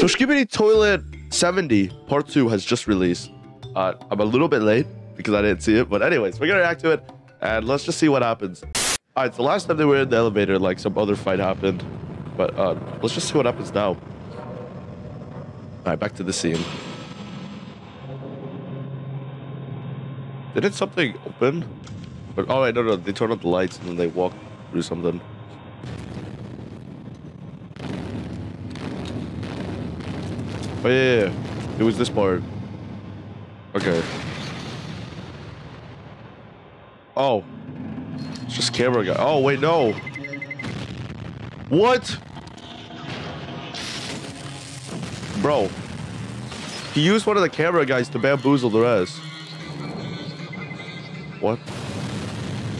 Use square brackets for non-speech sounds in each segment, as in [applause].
So Skibidi Toilet 70 Part 2 has just released. Uh, I'm a little bit late because I didn't see it. But anyways, we're going to react to it. And let's just see what happens. All right, so last time they were in the elevator, like some other fight happened. But uh, let's just see what happens now. All right, back to the scene. Didn't something open? But oh, wait, no, no, they turned on the lights and then they walked through something. Oh yeah, yeah, it was this part. Okay. Oh, it's just camera guy. Oh wait, no. What? Bro, he used one of the camera guys to bamboozle the rest. What?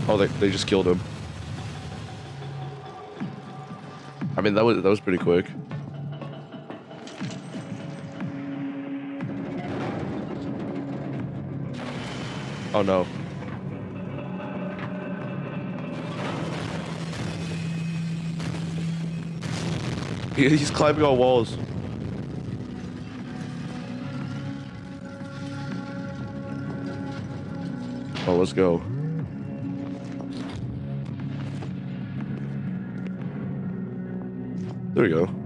Oh, they, they just killed him. I mean, that was that was pretty quick. Oh no. He's climbing on walls. Oh, let's go. There we go.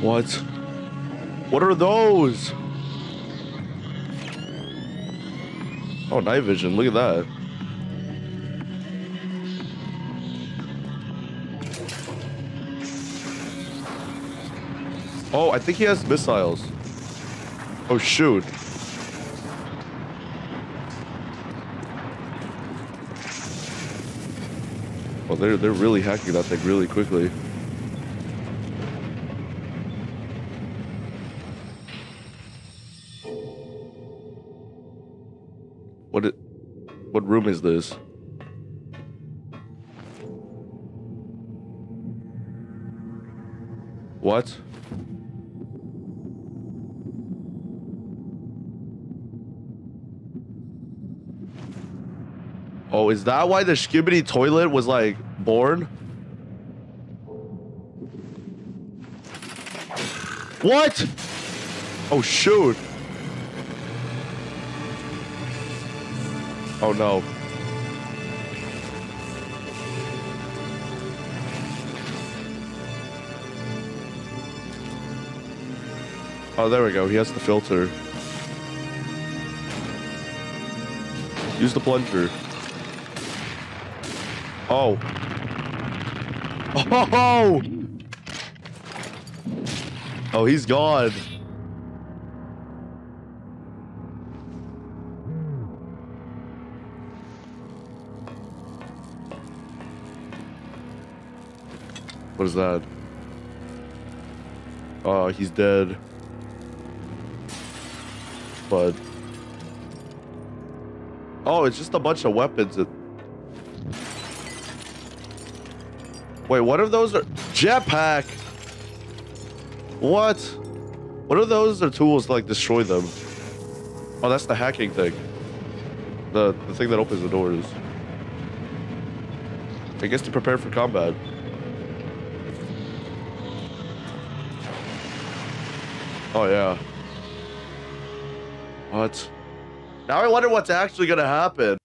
What? What are those? Oh, night vision. Look at that. Oh, I think he has missiles. Oh, shoot. Well, they're, they're really hacking that thing really quickly. What it, what room is this? What? Oh, is that why the skibidi toilet was like born? What? Oh shoot. Oh no. Oh, there we go. He has the filter. Use the plunger. Oh. [laughs] Oh! Oh, he's gone. What is that? Oh, he's dead. But... Oh, it's just a bunch of weapons. That... Wait, what are those? Are... Jetpack! What? What are those are tools to like destroy them? Oh, that's the hacking thing. The, the thing that opens the doors. I guess to prepare for combat. Oh, yeah. What? Now I wonder what's actually gonna happen.